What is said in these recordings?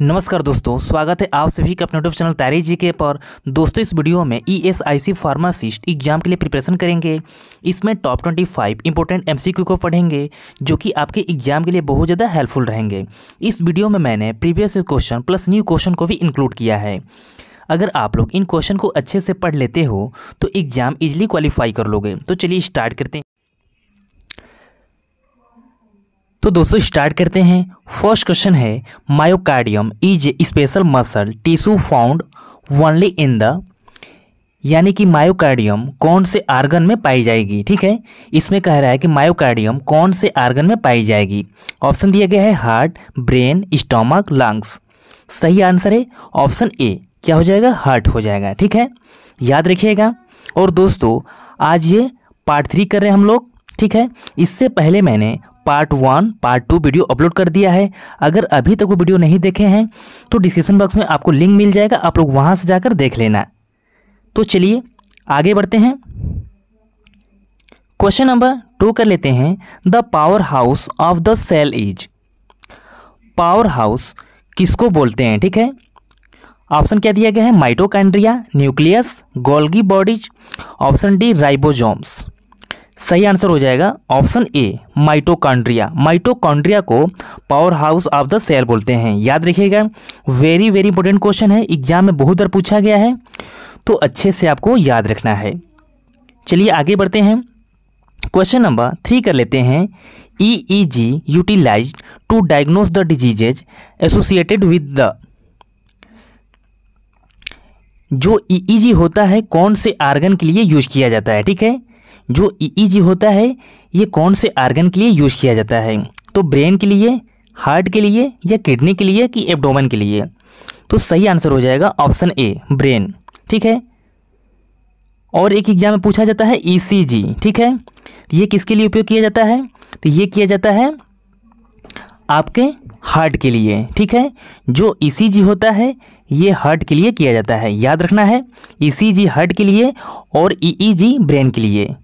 नमस्कार दोस्तों, स्वागत है आप सभी का अपने यूट्यूब चैनल तैयारी जी के पर। दोस्तों, इस वीडियो में E S I C pharmacist exam के लिए प्रिपरेशन करेंगे। इसमें top twenty five important M C Q को पढ़ेंगे, जो कि आपके एग्ज़ाम के लिए बहुत ज़्यादा हेल्पफुल रहेंगे। इस वीडियो में मैंने previous question plus new question को भी इंक्लूड किया है। अगर आप लोग इन क्वेश्चन को अच्छे से पढ़ लेते हो तो एग्ज़ाम इजिली क्वालिफाई कर लोगे। तो चलिए स्टार्ट करते हैं। तो दोस्तों स्टार्ट करते हैं। फ़र्स्ट क्वेश्चन है myocardium is a special muscle tissue found only in the यानी कि मायोकार्डियम कौन से आर्गन में पाई जाएगी? ठीक है? इसमें कह रहा है कि मायोकार्डियम कौन से आर्गन में पाई जाएगी? ऑप्शन दिया गया है हार्ट ब्रेन स्टोमक लंग्स सही आंसर है ऑप्शन ए क्या हो जाएगा? हार्ट हो जाएगा। ठीक है? याद रखिएगा। और दोस्तों, आज ये पार्ट थ्री कर रहे हैं हम लोग। ठीक है? इससे पहले मैंने part one part two video upload कर दिया है। अगर अभी तक वो वीडियो नहीं देखे हैं तो डिस्क्रिप्शन बॉक्स में आपको लिंक मिल जाएगा, आप लोग वहाँ से जाकर देख लेना। तो चलिए, आगे बढ़ते हैं। क्वेश्चन नंबर टू कर लेते हैं। The power house of the cell is power house किसको बोलते हैं, ठीक है? ऑप्शन क्या दिया गया है? Mitochondria nucleus Golgi bodies option D ribosomes सही आंसर हो जाएगा ऑप्शन ए, माइटोकॉन्ड्रिया। माइटोकॉन्ड्रिया को power house of the cell बोलते हैं। याद रखिएगा वेरी वेरी इंपॉर्टेंट क्वेश्चन है। एग्ज़ाम में बहुत बार पूछा गया है तो अच्छे से आपको याद रखना है। चलिए आगे बढ़ते हैं। क्वेश्चन नंबर थ्री कर लेते हैं। E G utilise to diagnose the diseases associated with the जो ई ई जी होता है, कौन से आर्गन के लिए यूज़ किया जाता है? ठीक है? जो ईईजी होता है, ये कौन से आर्गन के लिए यूज़ किया जाता है? तो ब्रेन के लिए हार्ट के लिए या किडनी के लिए कि एब्डोमन के लिए? तो सही आंसर हो जाएगा ऑप्शन ए ब्रेन ठीक है? और एक एग्ज़ाम में पूछा जाता है ईसीजी ठीक है? ये किसके लिए उपयोग किया जाता है? तो ये किया जाता है आपके हार्ट के लिए. ठीक है? जो ईसीजी होता है, ये हार्ट के लिए किया जाता है. याद रखना है ईसीजी हार्ट के लिए और ईईजी ब्रेन के लिए.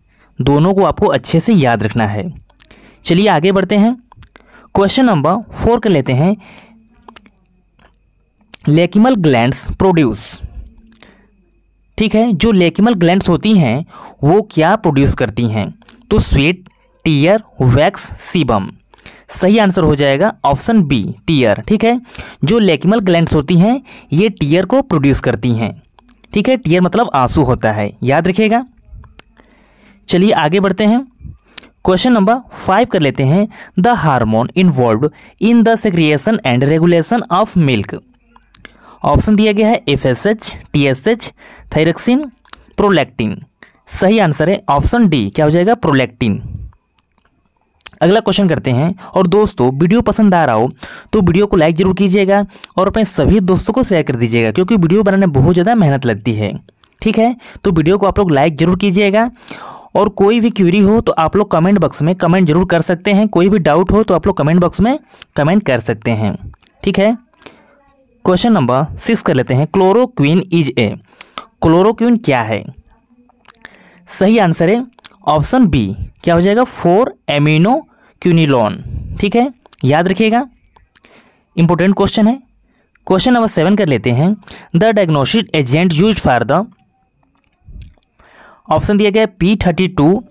दोनों को आपको अच्छे से याद रखना है। चलिए आगे बढ़ते हैं। क्वेश्चन नंबर फोर कर लेते हैं। लेकिमल ग्लैंड्स प्रोड्यूस ठीक है, जो लेकिमल ग्लैंड्स होती हैं, वो क्या प्रोड्यूस करती हैं? तो स्वीट टीयर वैक्स सीबम सही आंसर हो जाएगा ऑप्शन बी टीयर ठीक है, जो लेकिमल ग्लैंड्स होती हैं, ये टीयर को प्रोड्यूस करती हैं। ठीक है टीयर मतलब आँसू होता है। याद रखिएगा। चलिए आगे बढ़ते हैं। क्वेश्चन नंबर फाइव कर लेते हैं। The hormone involve in the secretion and regulation of milk option दिया गया है F S H T S H thyroxine prolactin सही आंसर है ऑप्शन डी क्या हो जाएगा? प्रोलैक्टिन अगला क्वेश्चन करते हैं। और दोस्तों वीडियो पसंद आ रहा हो तो वीडियो को लाइक ज़रूर कीजिएगा और अपने सभी दोस्तों को शेयर कर दीजिएगा, क्योंकि वीडियो बनाने बहुत ज़्यादा मेहनत लगती है। ठीक है? तो वीडियो को आप लोग लाइक ज़रूर कीजिएगा और कोई भी क्यूरी हो तो आप लोग कमेंट बॉक्स में कमेंट ज़रूर कर सकते हैं। कोई भी डाउट हो तो आप लोग कमेंट बॉक्स में कमेंट कर सकते हैं। ठीक है? क्वेश्चन नंबर सिक्स कर लेते हैं। क्लोरोक्विन इज़ ए क्लोरोक्विन क्या है? सही आंसर है। ऑप्शन बी क्या हो जाएगा? फोर एमिनो क्यूनिलॉन ठीक है? याद रखिएगा। इंपॉर्टेंट क्वेश्चन है। क्वेश्चन नंबर सेवन कर लेते हैं। The diagnostic agent use for the option दिया गया P thirty two,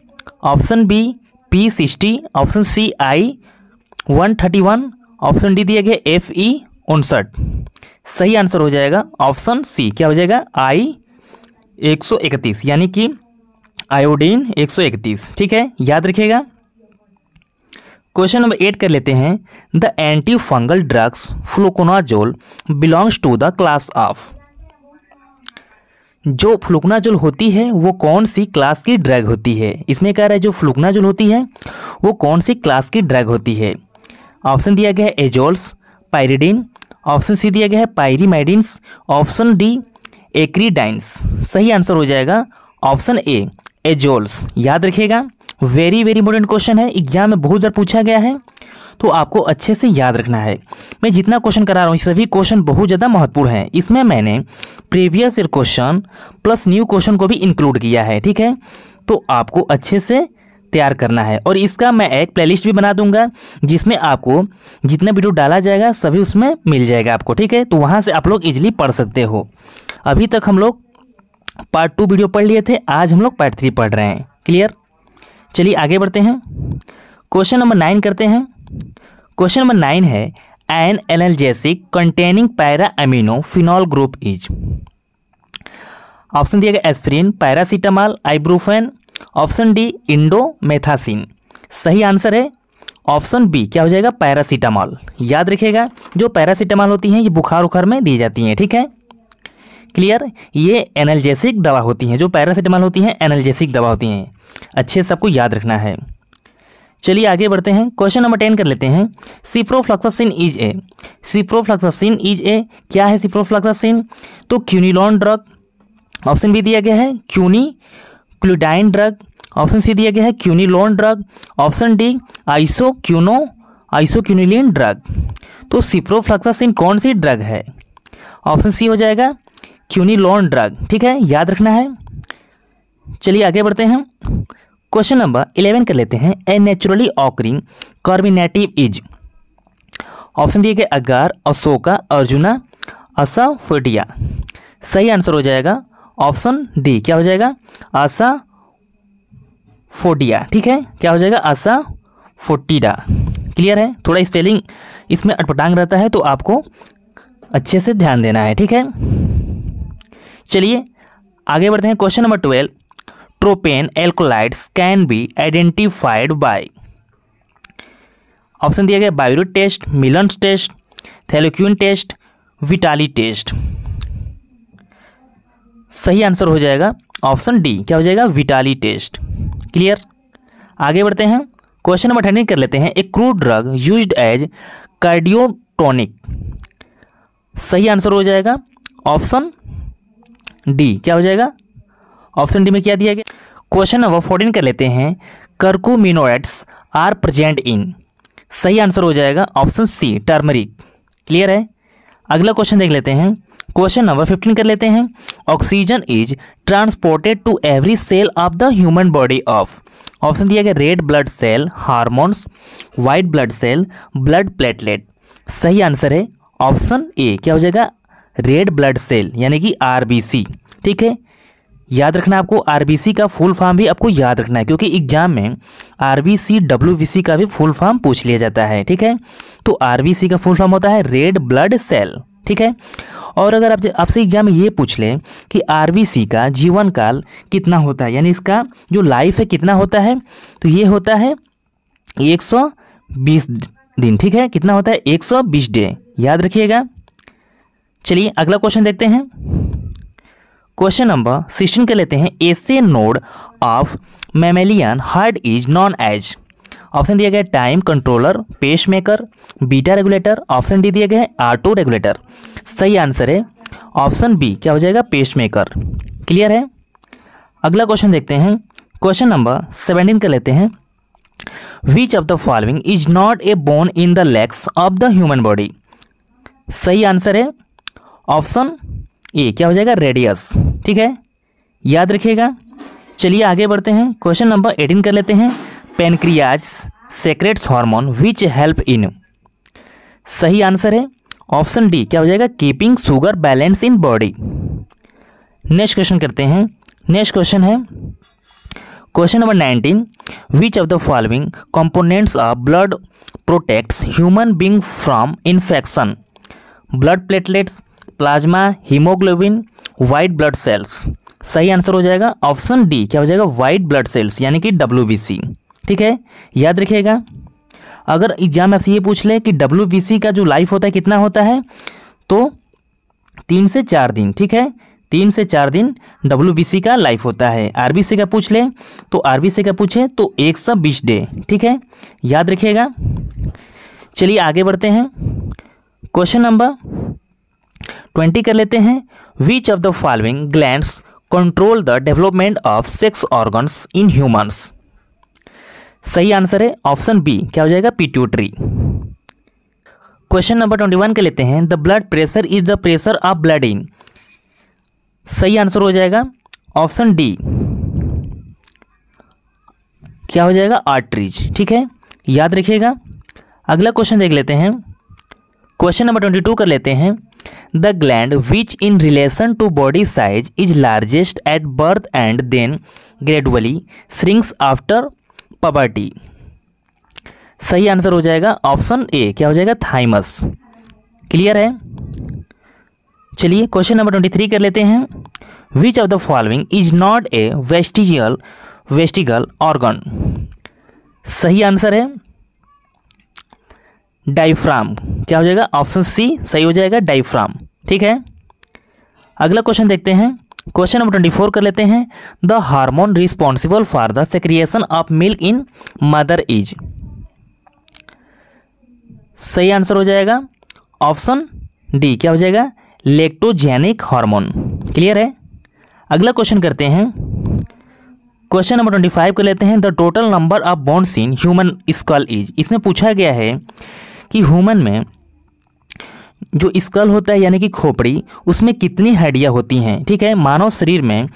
option B P sixty, option C I one thirty one, option D दिया गया एफ़ ई उनसठ। सही आंसर हो जाएगा ऑप्शन सी क्या हो जाएगा? आई एक सौ इकतीस, यानी कि आयोडीन एक सौ इकतीस। ठीक है? याद रखिएगा। क्वेश्चन नंबर एट कर लेते हैं। The antifungal drugs fluconazole belongs to the class of जो फ्लुकनाजोल होती है, वो कौन सी क्लास की ड्रग होती है? इसमें कह रहा है जो फ्लुकनाजोल होती है, वो कौन सी क्लास की ड्रग होती है? ऑप्शन दिया गया है एजोल्स, पायरिडीन। ऑप्शन सी दिया गया है पायरीमाइडिन्स। Option D, एक्रीडाइंस। सही आंसर हो जाएगा ऑप्शन ए, एजोल्स। याद रखिएगा। वेरी वेरी इंपॉर्टेंट क्वेश्चन है। एग्ज़ाम में बहुत ज़्यादा पूछा गया है तो आपको अच्छे से याद रखना है। मैं जितना क्वेश्चन करा रहा हूँ, सभी क्वेश्चन बहुत ज़्यादा महत्वपूर्ण हैं। इसमें मैंने previous year question plus new question को भी इंक्लूड किया है, ठीक है? तो आपको अच्छे से तैयार करना है। और इसका मैं एक प्लेलिस्ट भी बना दूँगा, जिसमें आपको जितना वीडियो डाला जाएगा, सभी उसमें मिल जाएगा आपको, ठीक है? तो वहाँ से आप लोग इजिली पढ़ सकते हो। अभी तक हम लोग पार्ट टू वीडियो पढ़ लिए थे, आज हम लोग पार्ट थ्री पढ़ रहे हैं। क्लियर चलिए आगे बढ़ते हैं। क्वेश्चन नंबर नाइन करते हैं। क्वेश्चन नंबर नाइन है an analgesic containing para amino phenol group is option दिया गया aspirin paracetamol ibuprofen option D indomethacin सही आंसर है। ऑप्शन बी क्या हो जाएगा? पैरासीटामॉल याद रखिएगा, जो पैरासीटामॉल होती हैं, ये बुखार उखार में दी जाती हैं, ठीक है? क्लियर? ये एनर्जेसिक दवा होती हैं, जो पैरासीटामॉल होती हैं एनर्जेसिक दवा होती हैं। अच्छे सबको याद रखना है। चलिए आगे बढ़ते हैं। क्वेश्चन नंबर टेन कर लेते हैं। सिप्रोफ्लक्सासिन इज़ ए सिप्रोफ्लक्सासिन इज़ ए क्या है सिप्रोफ्लक्सासिन तो क्यूनिलॉन ड्रग ऑप्शन बी दिया गया है। क्यूनी क्लूडाइन ड्रग ऑप्शन सी दिया गया है। Quinolone drug option D iso quino isoquinoline drug तो सिप्रोफ्लक्सासिन कौन सी ड्रग है? ऑप्शन सी हो जाएगा। Quinolone drug? ठीक है? याद रखना है। चलिए आगे बढ़ते हैं। क्वेश्चन नंबर इलेवन कर लेते हैं। A naturally occurring carminative is. Option दिए गए अगार, अशोका, अर्जुना असफोटिया सही आंसर हो जाएगा ऑप्शन डी। क्या हो जाएगा? आसा फोटिया। ठीक है? क्या हो जाएगा? आसा फोटीडा क्लियर है? थोड़ा स्पेलिंग इसमें अटपटांग रहता है तो आपको अच्छे से ध्यान देना है। ठीक है? चलिए आगे बढ़ते हैं question number twelve. Tropane alkaloids can be identified by. Option दिया गया biuret test, Millon test, thalleioquin test, Vitali test. सही आंसर हो जाएगा ऑप्शन डी, क्या हो जाएगा? Vitali test. क्लियर? आगे बढ़ते हैं, क्वेश्चन नंबर थर्टीन कर लेते हैं। A crude drug used as cardiotonic. सही आंसर हो जाएगा ऑप्शन डी, क्या हो जाएगा? ऑप्शन डी में क्या दिया गया? क्वेश्चन नंबर फोर्टीन कर लेते हैं। Curcuminoids are present in. सही आंसर हो जाएगा ऑप्शन सी, टर्मरिक। क्लियर है? अगला क्वेश्चन देख लेते हैं। क्वेश्चन नंबर फिफ्टीन कर लेते हैं। Oxygen is transported to every cell of the human body of. Option दिया गया, red blood cell, hormones white blood cell, blood platelet. सही आंसर है ऑप्शन ए। क्या हो जाएगा? रेड ब्लड सेल यानी कि आरबीसी ठीक है? याद रखना आपको आरबीसी का फुल फॉर्म भी आपको याद रखना है, क्योंकि एग्ज़ाम में आरबीसी डब्ल्यूबीसी का भी फुल फॉर्म पूछ लिया जाता है, ठीक है? तो आरबीसी का फुल फॉर्म होता है रेड ब्लड सेल ठीक है? और अगर आप, आपसे एग्ज़ाम में ये पूछ लें कि आरबीसी का जीवन काल कितना होता है, यानी इसका जो लाइफ है कितना होता है तो ये होता है 120 दिन, ठीक है? कितना होता है? 120 डे याद रखिएगा। चलिए अगला क्वेश्चन देखते हैं। क्वेश्चन नंबर सिक्सटीन के लेते हैं। SA node of mammalian heart is known as option दिया गया time controller pacemaker beta regulator option D दिया गया है ऑटो रेगुलेटर सही आंसर है। ऑप्शन बी क्या हो जाएगा? पेस्ट मेकर क्लियर है? अगला क्वेश्चन देखते हैं। क्वेश्चन नंबर सेवेंटीन कर लेते हैं। Which of the following is not a bone in the legs of the human body सही आंसर है। ऑप्शन ए, क्या हो जाएगा रेडियस ठीक है? याद रखिएगा। चलिए आगे बढ़ते हैं। क्वेश्चन नंबर एटीन कर लेते हैं। Pancreas secretes hormone which help in सही आंसर है। ऑप्शन डी, क्या हो जाएगा? Keeping sugar balance in body next question करते हैं। नेक्स्ट क्वेश्चन है। Question number nineteen which of the following components of blood protects human being from infection blood platelets plasma haemoglobin white blood cells सही answer हो जाएगा option D क्या हो जाएगा? White blood sales यानी कि डब्ल्यूबीसी ठीक है? याद रखिएगा। अगर एग्ज़ाम आपसे ये पूछ ले कि डब्ल्यूबीसी का जो लाइफ होता है कितना होता है? तो तीन से चार दिन, ठीक है? तीन से चार दिन डब्ल्यूबीसी का लाइफ होता है। आरबीसी का पूछ ले। तो आरबीसी का पूछे तो एक सौ बीस डे ठीक है? याद रखिएगा। चलिए आगे बढ़ते हैं। क्वेश्चन नंबर ट्वेंटी कर लेते हैं। Which of the following glands control the development of sex organs in humans सही आंसर है ऑप्शन बी। क्या हो जाएगा? Pituitary question number twenty one के लेते हैं। The blood pressure is the pressure of blood in सही आंसर हो जाएगा ऑप्शन डी। क्या हो जाएगा? आर्टरीज ठीक है? याद रखिएगा। अगला क्वेश्चन देख लेते हैं। क्वेश्चन नंबर ट्वेंटी टू कर लेते हैं. The gland which in relation to body size is largest at birth and then gradually shrinks after puberty सही आंसर हो जाएगा ऑप्शन ए क्या हो जाएगा? थाइमस क्लियर है? चलिए क्वेश्चन नंबर ट्वेंटी थ्री कर लेते हैं. Which of the following is not a vestigial vestigial organ सही आंसर है? डाइफ्राम। क्या हो जाएगा? ऑप्शन सी सही हो जाएगा डाइफ्राम। ठीक है? अगला क्वेश्चन देखते हैं। क्वेश्चन नंबर ट्वेंटी फोर कर लेते हैं। The hormone responsible for the secretion of milk in mother is. सही आंसर हो जाएगा ऑप्शन डी। क्या हो जाएगा? लेक्टोजेनिक हार्मोन। क्लियर है? अगला क्वेश्चन करते हैं। क्वेश्चन नंबर ट्वेंटी फाइव कर लेते हैं। The total number of bonds in human skull is. इसमें पूछा गया है कि ह्यूमन में जो स्कल होता है, यानी कि खोपड़ी, उसमें कितनी हड्डियाँ होती हैं, ठीक है? मानव शरीर में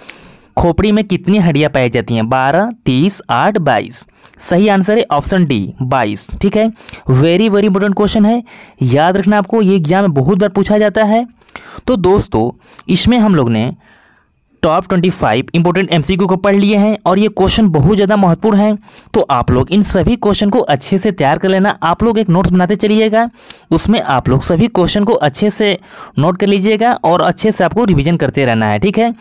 खोपड़ी में कितनी हड्डियाँ पाई जाती हैं? बारह, तीस, आठ, बाईस। सही आंसर है ऑप्शन डी बाईस, ठीक है? वेरी वेरी इंपॉर्टेंट क्वेश्चन है। याद रखना आपको, ये एग्ज़ाम में बहुत बार पूछा जाता है। तो दोस्तों, इसमें हम लोग ने top twenty five important MCQ को पढ़ लिए हैं और ये क्वेश्चन बहुत ज़्यादा महत्वपूर्ण हैं। तो आप लोग इन सभी क्वेश्चन को अच्छे से तैयार कर लेना। आप लोग एक नोट्स बनाते चलिएगा। उसमें आप लोग सभी क्वेश्चन को अच्छे से नोट कर लीजिएगा और अच्छे से आपको रिविजन करते रहना है, ठीक है?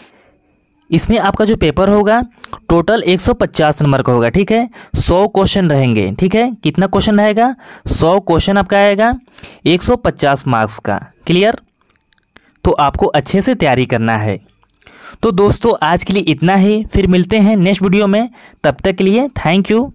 इसमें आपका जो पेपर होगा टोटल 150 नंबर का होगा, ठीक है? 100 क्वेश्चन रहेंगे, ठीक है? कितना क्वेश्चन रहेगा? 100 क्वेश्चन आपका आएगा 150 मार्क्स का। क्लियर तो आपको अच्छे से तैयारी करना है। तो दोस्तों, आज के लिए इतना ही। फिर मिलते हैं नेक्स्ट वीडियो में। तब तक के लिए थैंक यू